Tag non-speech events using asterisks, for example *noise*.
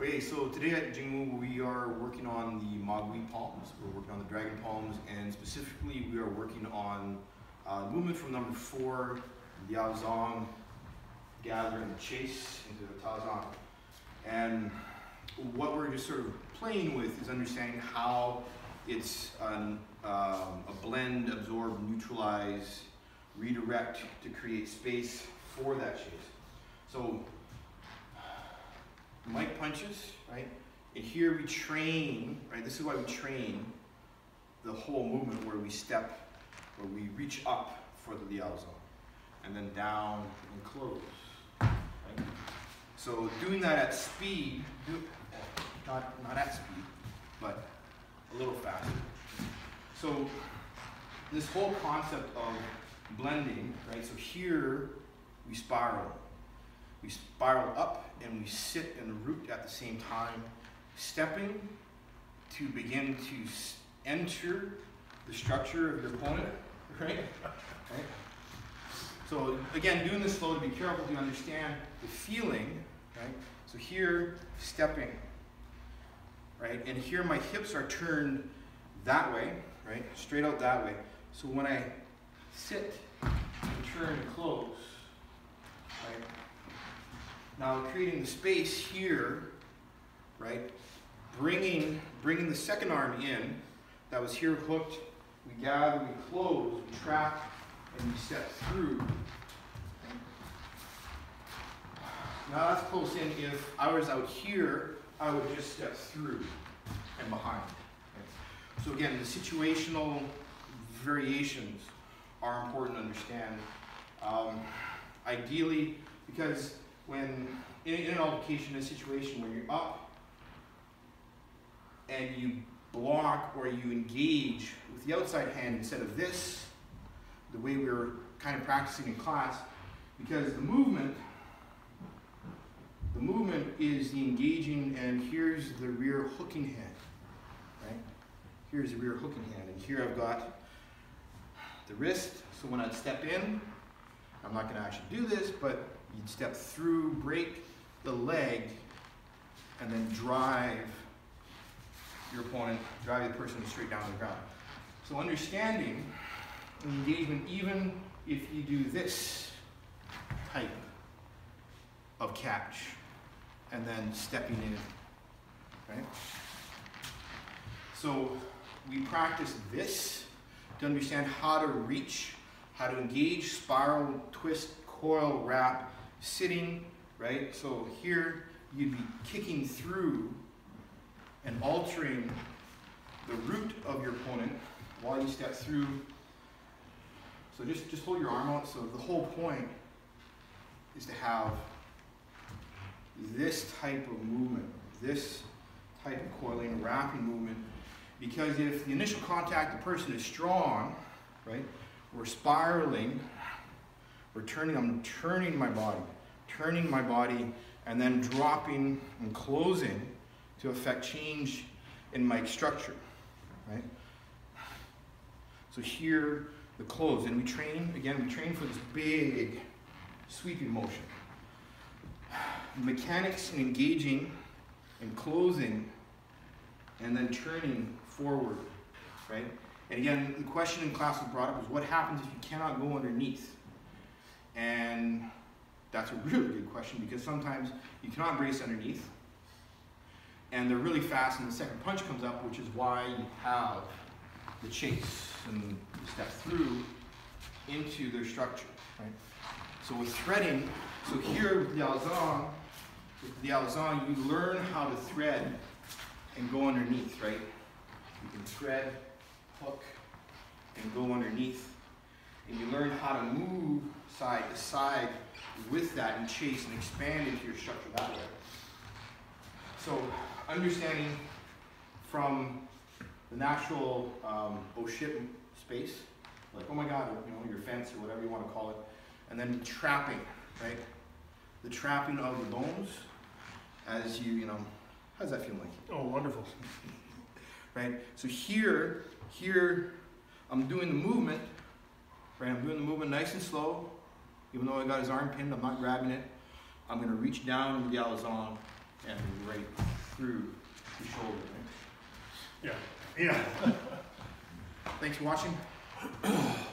Okay, so today at Jingwu we are working on the Ma Gui palms. We're working on the dragon palms and specifically we are working on uh, movement from number four, Liao Zhang, gather and chase into the Taozong. And what we're just sort of playing with is understanding how it's an, um, a blend, absorb, neutralize, redirect to create space for that chase. So Mike punches, right? And here we train, right? This is why we train the whole movement where we step, where we reach up for the Liao Zhang, and then down and close. Right? So doing that at speed, not, not at speed, but a little faster. So this whole concept of blending, right? So here we spiral. We spiral up and we sit and root at the same time, stepping to begin to enter the structure of your opponent, *laughs* right? right? So again, doing this slow to be careful to understand the feeling, right? So here, stepping, right? And here my hips are turned that way, right? Straight out that way. So when I sit and turn and close? Now creating the space here, right? Bringing, bringing the second arm in, that was here hooked, we gather, we close, we trap, and we step through. Now that's close in. If I was out here, I would just step through and behind. So again, the situational variations are important to understand. Um, ideally, because when in, in an altercation, a situation where you're up and you block or you engage with the outside hand instead of this, the way we were kind of practicing in class, because the movement, the movement is the engaging and here's the rear hooking hand, right? Here's the rear hooking hand and here I've got the wrist, so when I'd step in, I'm not gonna actually do this, but you'd step through, break the leg, and then drive your opponent, drive the person straight down to the ground. So understanding engagement, even if you do this type of catch, and then stepping in, right? So we practice this to understand how to reach, how to engage, spiral, twist, coil, wrap, sitting, right? So here you'd be kicking through and altering the root of your opponent while you step through. So just, just hold your arm out. So the whole point is to have this type of movement, this type of coiling, wrapping movement, because if the initial contact, the person is strong, right, we're spiraling, we're turning, I'm turning my body, turning my body, and then dropping and closing to affect change in my structure, right? So here, the close, and we train, again, we train for this big sweeping motion. Mechanics in engaging and closing and then turning forward, right? And again, the question in class was brought up is what happens if you cannot go underneath? And that's a really good question because sometimes you cannot brace underneath and they're really fast and the second punch comes up, which is why you have the chase and step through into their structure, right? So with threading, so here with the Alzong, with the Alzong, you learn how to thread and go underneath, right? You can thread, hook, and go underneath. And you learn how to move side to side with that and chase and expand into your structure that way. So understanding from the natural um, oh shit space, like oh my god, you know, your fence or whatever you want to call it, and then trapping, right? The trapping of the bones as you, you know, how does that feel like? Oh, wonderful. right? So here, here I'm doing the movement, right? I'm doing the movement nice and slow. Even though I got his arm pinned, I'm not grabbing it. I'm gonna reach down into the arm and right through the shoulder. Right? Yeah, yeah. *laughs* Thanks for watching. *clears throat*